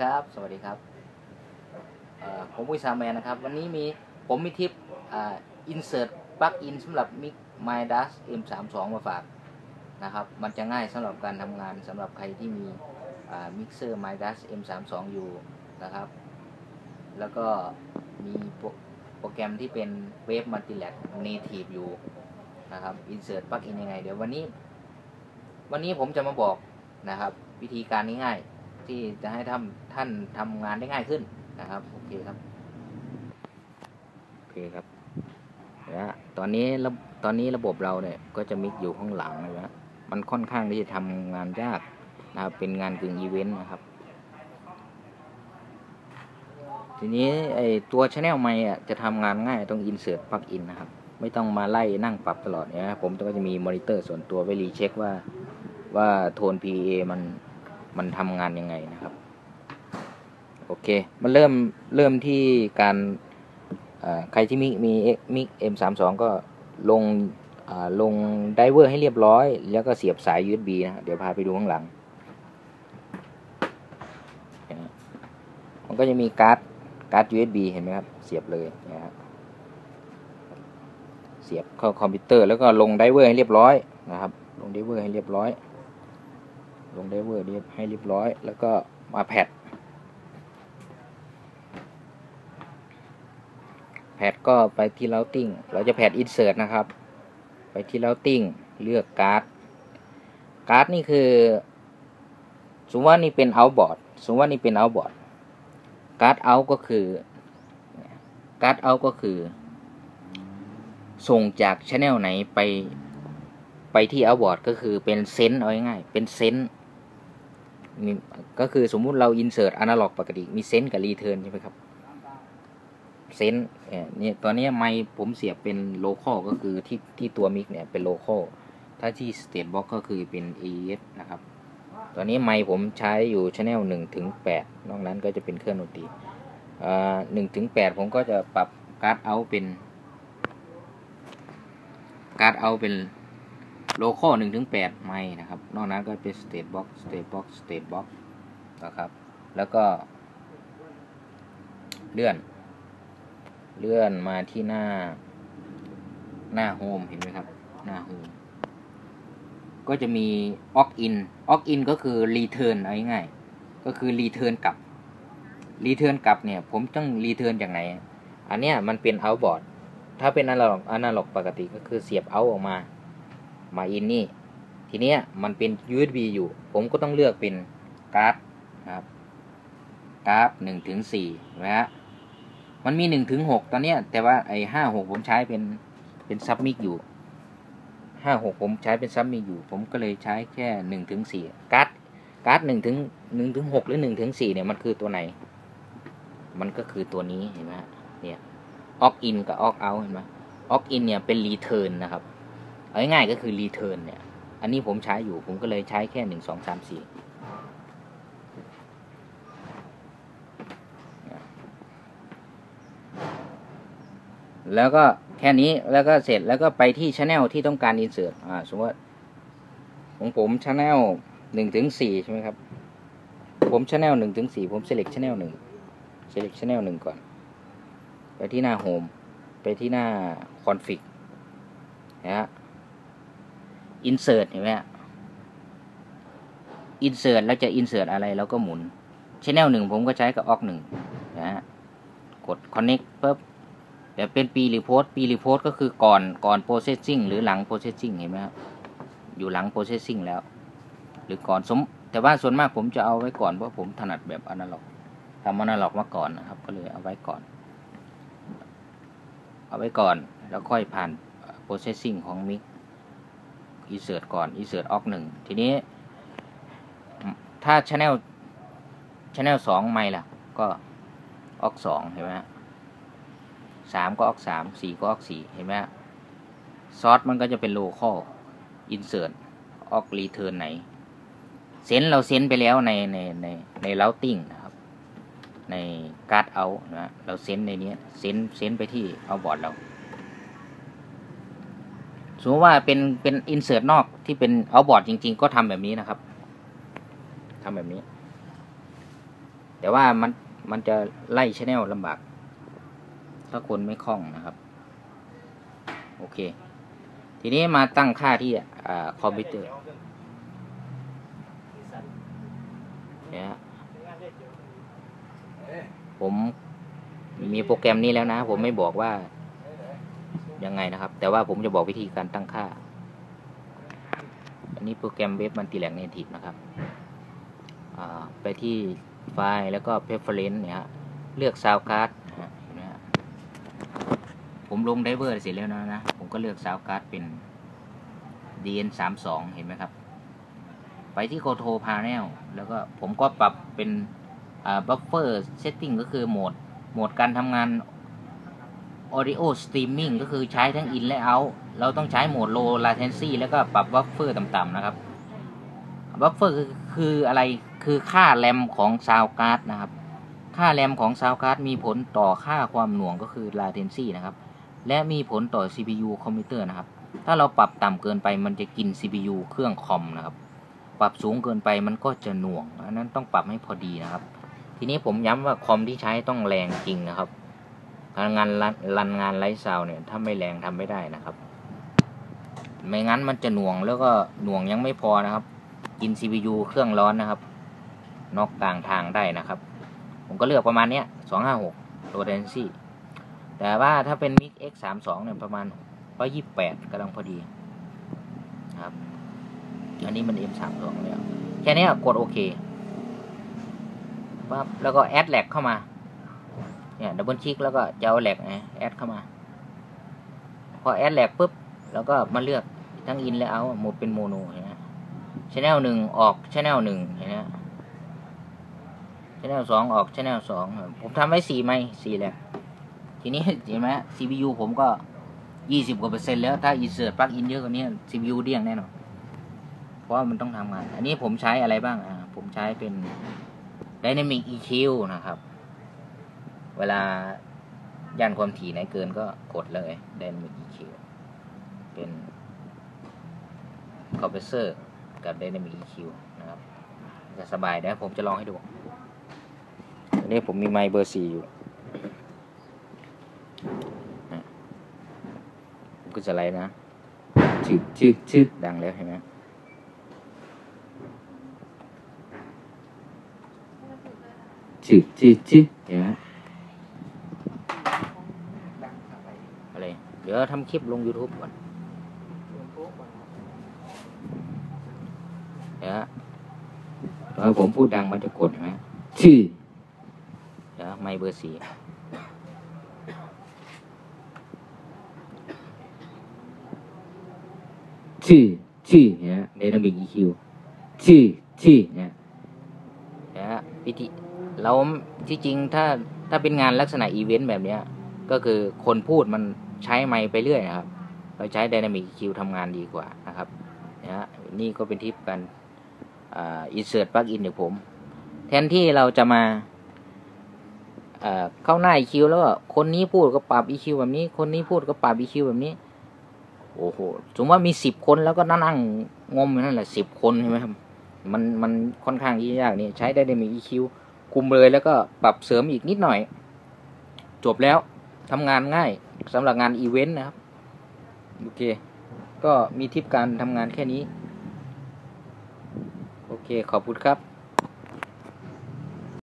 ครับ สวัสดีครับผมวิสาแมนนะครับ วันนี้มีผมมีทิปอ่า insert plug in สำหรับ mic Midas M32 มาฝากนะครับ มันจะง่ายสำหรับการทำงานสำหรับใครที่มีอ่า mixer Midas M32 อยู่นะครับ แล้วก็มีโปรโปรแกรมที่เป็น Wave Multilab Native อยู่นะครับ insert plug in ยังไง เดี๋ยววันนี้ วันนี้ผมจะมาบอกนะครับ วิธีการง่ายๆ ที่จะให้ท่านท่านทำงานได้ง่ายขึ้นนะครับโอเคครับโอเคครับนะตอนนี้ตอนนี้ระบบเราเนี่ยก็จะมิกอยู่ข้างหลังนะมันค่อนข้างที่จะทำงานยากนะครับเป็นงานกึ่งอีเวนต์นะครับ ทีนี้ไอตัวช anel ไมค์อะจะทำงานง่ายต้อง insert plug in นะครับ ไม่ต้องมาไล่นั่งปรับตลอดเนี่ยผมก็จะมีมอนิเตอร์ส่วนตัวไว้ recheck ว่าว่าโทน PA มัน มันทำงานยังไงนะครับ โอเค มันเริ่มเริ่มที่การใครที่มีมี mix M32 ก็ลงอ่าลง driver ให้เรียบร้อย แล้วก็เสียบสาย USB นะ เดี๋ยวพาไปดูข้างหลังเห็นไหมมันก็จะมี card card USB เห็นไหมครับ เสียบเลยนะครับเสียบเข้าคอมพิวเตอร์แล้วก็ลง driver ให้เรียบร้อยนะครับ ลง driver ให้เรียบร้อย ลง driver เรียบให้เรียบร้อย แล้วก็มา patch patch ก็ไปที่ routing เราจะ patch insert นะครับ ไปที่ routing เลือก card card นี่คือ สมมติว่านี่เป็น outboard สมมติว่านี่เป็น outboard card out ก็คือ card out ก็คือ ส่งจาก channel ไหนไปไปที่ outboard ก็คือเป็น send เอาง่ายๆเป็น send มี ก็คือสมมุติเรา insert analog ปกติ มีเซนกับ return ใช่ไหมครับเซนเนี่ยตอนนี้ไมค์ผมเสียบเป็น local ก็คือที่ที่ตัว mix เนี่ยเป็น localถ้าที่ stage box ก็คือเป็น AES นะครับ ตอนนี้ไมค์ผมใช้อยู่ channel หนึ่งถึงแปดนอกนั้นก็จะเป็นเครื่องดนตรีหนึ่งถึงแปดผมก็จะปรับ card out เป็น card out เป็น local หนึ่งถึงแปดไมค์นะครับ นอกนั้นก็เป็น stage box stage box stage box นะครับ แล้วก็ เลื่อน เลื่อนมาที่หน้า หน้าโฮมเห็นไหมครับ หน้าโฮมก็จะมี opt in opt in ก็คือ return เอาง่ายๆก็คือ return กลับ return กลับเนี่ย ผมต้อง return จากไหน อันเนี้ยมันเป็น outboard ถ้าเป็น analog analog ปกติก็คือเสียบ out ออกมา มา in นี่ ทีเนี้ยมันเป็น USB อยู่ ผมก็ต้องเลือกเป็นการ์ดนะครับการ์ดหนึ่งถึงสี่นะฮะมันมีหนึ่งถึงหกตอนเนี้ย แต่ว่าไอ้ห้าหกผมใช้เป็นเป็น sub mix อยู่ห้าหกผมใช้เป็น sub mix อยู่ ผมก็เลยใช้แค่หนึ่งถึงสี่ card card หนึ่งถึงหนึ่งถึงหกหรือหนึ่งถึงสี่เนี่ยมันคือตัวไหน มันก็คือตัวนี้เห็นไหมเนี่ย aux in กับ aux out เห็นไหม aux in เนี่ยเป็น return นะครับ เอาง่ายๆก็คือ return เนี่ย อันนี้ผมใช้อยู่ผมก็เลยใช้แค่หนึ่งสองสามสี่แล้วก็แค่นี้แล้วก็เสร็จแล้วก็ไปที่ช anel ที่ต้องการ insert อ่าสมมติว่าของผมช anel หนึ่งถึงสี่ใช่ไหมครับ ผม channel หนึ่งถึงสี่ผม select channel หนึ่ง select channel หนึ่งก่อน ไปที่หน้า home ไปที่หน้า config นะฮะ insert เห็นไหมฮะ insert แล้วจะ insert อะไรแล้วก็หมุน channel หนึ่งผมก็ใช้กับ ox หนึ่งนะฮะกด connect ปุ๊บแต่เป็นปีรีโพสปีรีโพสก็คือก่อนก่อน processing หรือหลัง processing เห็นไหมครับอยู่หลัง processing แล้ว หรือก่อนสม แต่ว่าส่วนมากผมจะเอาไว้ก่อนเพราะผมถนัดแบบอนาล็อกทำอนาล็อกมาก่อนนะครับ ก็เลยเอาไว้ก่อน เอาไว้ก่อนแล้วค่อยผ่าน processing ของ mic insert ก่อน insert ox หนึ่งทีนี้ ถ้า channel channel สองไม่ล่ะ ก็ ox สองเห็นไหมสามก็ aux สามสี่ก็ aux สี่เห็นไหม source มันก็จะเป็น local insert aux return ไหน send เรา send ไปแล้วในในในใน routing นะครับ ใน card out นะเรา send ในนี้ send send ไปที่ outboard เรา สมมติว่าเป็นเป็น insert นอกที่เป็น outboard จริง ๆ ก็ทำแบบนี้นะครับทำแบบนี้ แต่ว่ามันมันจะไล่ชแนลลำบาก ถ้าคนไม่คล่องนะครับ โอเค ทีนี้มาตั้งค่าที่อ่าคอมพิวเตอร์เนี่ยผมมีโปรแกรมนี้แล้วนะ ผมไม่บอกว่า ยังไงนะครับ แต่ว่าผมจะบอกวิธีการตั้งค่า อันนี้โปรแกรม Waves MultiRack Native นะครับไปที่ไฟล์แล้วก็ preference เนี่ยฮะเลือก sound card ผมลง driver เสร็จแล้วนะนะ ผมก็เลือก sound card เป็น DN 3 2เห็นไหมครับ ไปที่ Control Panel แล้วก็ผมก็ปรับเป็นอ่า buffer setting ก็คือโหมดโหมดการทำงาน audio streaming ก็คือใช้ทั้ง in และ out เราต้องใช้โหมด low latency แล้วก็ปรับ buffer ต่ำๆนะครับ buffer คือคืออะไรคือค่าแรมของ sound card นะครับ ค่าแรมของ sound card มีผลต่อค่าความหน่วงก็คือ latency นะครับ และมีผลต่อ CPU คอมพิวเตอร์นะครับ ถ้าเราปรับต่ำเกินไปมันจะกิน CPU เครื่องคอมนะครับ ปรับสูงเกินไปมันก็จะหน่วงอันนั้นต้องปรับให้พอดีนะครับ ทีนี้ผมย้ำว่าคอมที่ใช้ต้องแรงจริงนะครับ การงานรันงานไลฟ์ซาวเนี่ยถ้าไม่แรงทำไม่ได้นะครับ ไม่งั้นมันจะหน่วงแล้วก็หน่วงยังไม่พอนะครับ กิน CPU เครื่องร้อนนะครับ นอกกลางทางได้นะครับ ผมก็เลือกประมาณเนี้ยสองห้าหกโ a เ e นซี่แต่ว่าถ้าเป็น Mic X สามสองเนี่ยประมาณร้อยยี่แปดกำลังพอดีครับอันนี้มัน M สามสองแล้วแค่นี้กดโอเคปั๊บแล้วก็ add rack เข้ามา เนี่ย double click แล้วก็จะเอา rack นะ add เข้ามา พอ add rack ปุ๊บแล้วก็มาเลือกทั้ง in และ out หมดเป็น mono เห็นไหม channel หนึ่งออก channel หนึ่งเห็นไหม channel สองออก channel สองผมทำไว้สี่ไหมสี่ rack ทีนี้เห็นไหม CPU ผมก็ยี่สิบกว่าเปอร์เซ็นต์แล้วถ้า insert plugin เยอะกว่านี้ CPU เดี้ยงแน่นอนเพราะว่ามันต้องทำงาน อันนี้ผมใช้อะไรบ้างอ่าผมใช้เป็น Dynamic EQ นะครับ เวลาย่านความถี่ไหนเกินก็กดเลย Dynamic EQ เป็น Compressor กับ Dynamic EQ นะครับ จะสบายเดี๋ยวผมจะลองให้ดูอันนี้ผมมีไมค์เบอร์สี่อยู่นะผมก็จะไลฟ์นะชึกชึกชึกดังแล้วเห็นไหมชึกชึกชึกเห็นไหมอะไร เดี๋ยวทำคลิปลง YouTube ก่อนเดี๋ยวตอนผมพูดดังมันจะกดเห็นไหมชื่อเดี๋ยวไม่เบอร์สี่ชื่อชื่อเนี่ยเดนามิก EQ ชื่อชื่อเนี่ยนะวิธีเราที่จริงถ้าถ้าเป็นงานลักษณะอีเวนต์แบบเนี้ย ก็คือคนพูดมัน ใช้ไมค์ไปเรื่อยนะครับ เราใช้ Dynamic EQ ทำงานดีกว่านะครับนะนี่ก็เป็นทิปการอ่า insert plugin อย่างผม แทนที่เราจะมาเข้าหน้า EQ แล้วก็คนนี้พูดก็ปรับ EQ แบบนี้ คนนี้พูดก็ปรับ EQ แบบนี้ โอ้โหสมมติว่ามีสิบคนแล้วก็นั่งงมอยู่นั่นแหละสิบคนใช่ไหมครับมันมันค่อนข้างยากนี่ใช้ได้ในมี EQ คุมเลยแล้วก็ปรับเสริมอีกนิดหน่อย จบแล้วทำงานง่าย สำหรับงานอีเวนต์นะครับ โอเค ก็มีทิปการทำงานแค่นี้ โอเค ขอบคุณครับ